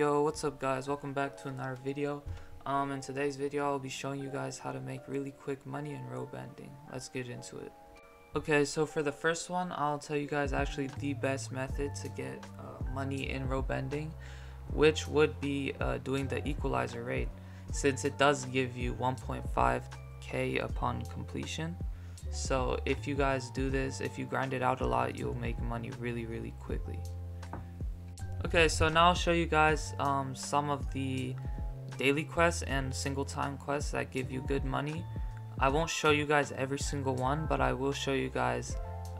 Yo, what's up guys? Welcome back to another video. Um, in today's video, I'll be showing you guys how to make really quick money in RoBending. Let's get into it. Okay, so for the first one, I'll tell you guys actually the best method to get uh, money in RoBending, which would be uh, doing the equalizer raid, since it does give you 1.5k upon completion. So if you guys do this, if you grind it out a lot, you'll make money really, really quickly. Okay, so now I'll show you guys um, some of the daily quests and single time quests that give you good money. I won't show you guys every single one, but I will show you guys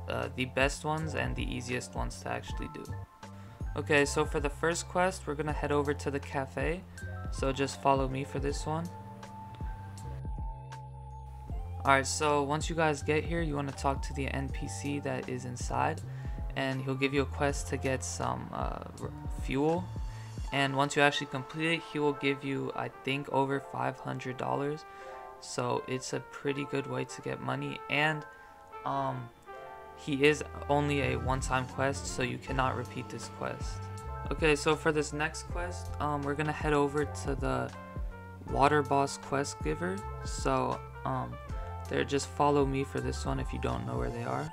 uh, the best ones and the easiest ones to actually do. Okay, so for the first quest, we're gonna head over to the cafe. So just follow me for this one. Alright, so once you guys get here, you want to talk to the NPC that is inside and he'll give you a quest to get some uh, fuel. And once you actually complete it he will give you I think over $500 so it's a pretty good way to get money. And um, he is only a one-time quest so you cannot repeat this quest. Okay so for this next quest um, we're gonna head over to the water boss quest giver. So um, there just follow me for this one if you don't know where they are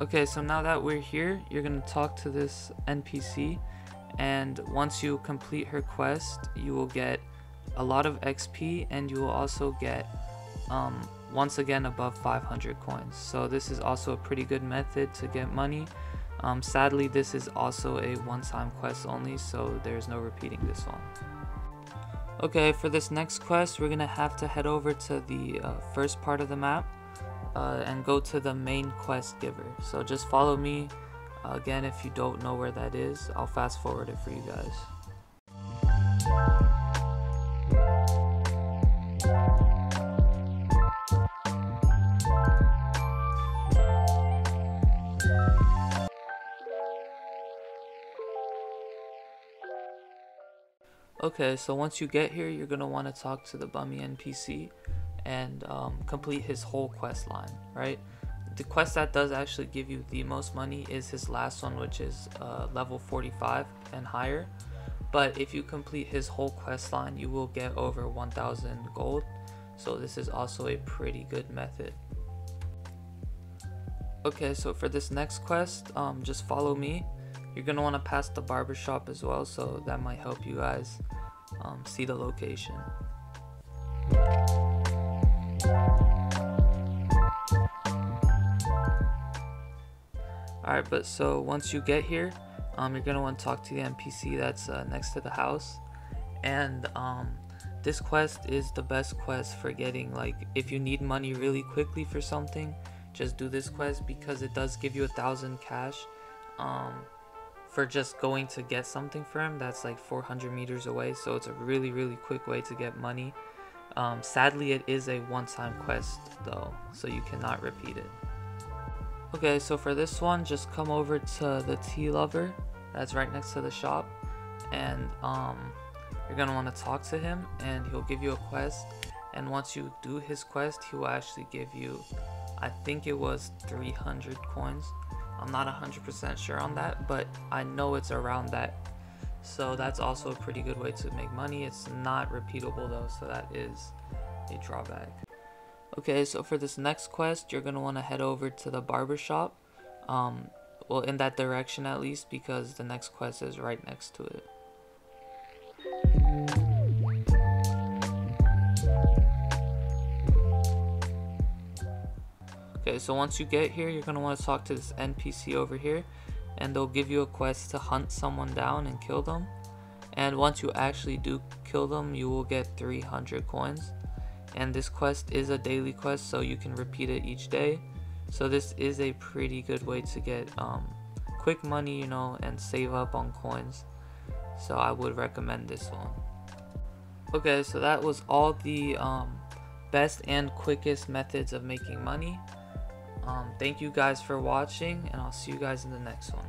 Okay, so now that we're here, you're to talk to this NPC and once you complete her quest, you will get a lot of XP and you will also get um, once again above 500 coins. So this is also a pretty good method to get money. Um, sadly, this is also a one-time quest only, so there's no repeating this one. Okay, for this next quest, we're to have to head over to the uh, first part of the map uh, and go to the main quest giver. So just follow me. Again, if you don't know where that is, I'll fast forward it for you guys. Okay, so once you get here, you're going to want to talk to the Bumi NPC and um, complete his whole quest line, right? The quest that does actually give you the most money is his last one, which is uh, level 45 and higher. But if you complete his whole quest line, you will get over 1000 gold. So this is also a pretty good method. Okay, so for this next quest, um, just follow me. You're want to pass the barbershop as well, so that might help you guys um, see the location. Alright, but so once you get here, um, you're to want to talk to the NPC that's uh, next to the house. And um, this quest is the best quest for getting, like, if you need money really quickly for something, just do this quest because it does give you a thousand cash um, for just going to get something for him that's like 400 meters away. So it's a really, really quick way to get money. Um, sadly, it is a one-time quest though, so you cannot repeat it. Okay, so for this one, just come over to the tea lover that's right next to the shop, and um, you're gonna want to talk to him, and he'll give you a quest. And once you do his quest, he will actually give you, I think it was 300 coins. I'm not 100% sure on that, but I know it's around that. So that's also a pretty good way to make money. It's not repeatable though, so that is a drawback. Okay, so for this next quest, you're going to want to head over to the barbershop. Um, well, in that direction at least, because the next quest is right next to it. Okay, so once you get here, you're going to want to talk to this NPC over here. And they'll give you a quest to hunt someone down and kill them. And once you actually do kill them, you will get 300 coins and this quest is a daily quest so you can repeat it each day. So this is a pretty good way to get um, quick money you know and save up on coins. So I would recommend this one. Okay so that was all the um, best and quickest methods of making money. Um, thank you guys for watching and I'll see you guys in the next one